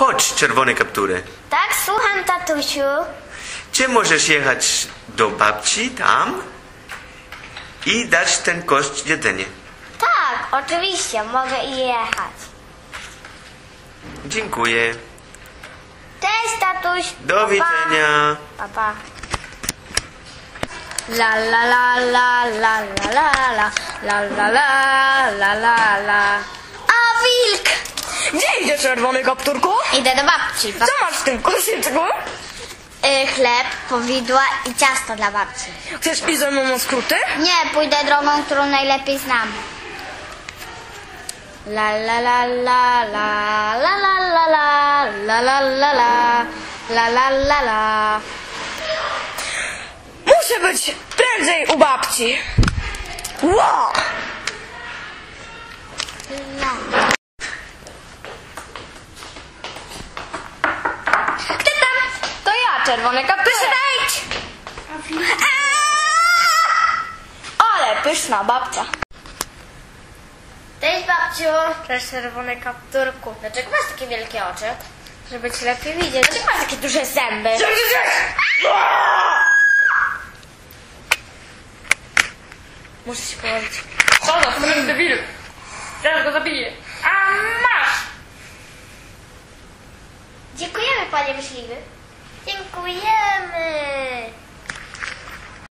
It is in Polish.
Chodź, czerwone kaptury. Tak, słucham, tatusiu. Czy możesz jechać do babci tam i dać ten kość jedzenie? Tak, oczywiście, mogę jechać. Dziękuję. Cześć, tatuś. Do widzenia. Pa, pa. La la la la la la la la la la la la la la A wilk! Gdzie idzie czerwony kapturku? Idę do babci. Co masz w tym koszyczku? Y, chleb, powidła i ciasto dla babci. Chcesz iść ze mną na skróty? Nie, pójdę drogą, którą najlepiej znam. La la la la la la la la la la la la la la la la la Muszę być prędzej u babci. Wow! To ja, czerwony kapturek. Wejdź! Ale pyszna babcia. Cześć babciu. Cześć, czerwony kapturku. Dlaczego masz takie wielkie oczy? Żeby ci lepiej widzieć. Dlaczego masz takie duże zęby? Muszę się położyć. Co za smutny debil? Teraz go zabiję. A masz! Dziękujemy, panie myśliwy. Dziękujemy.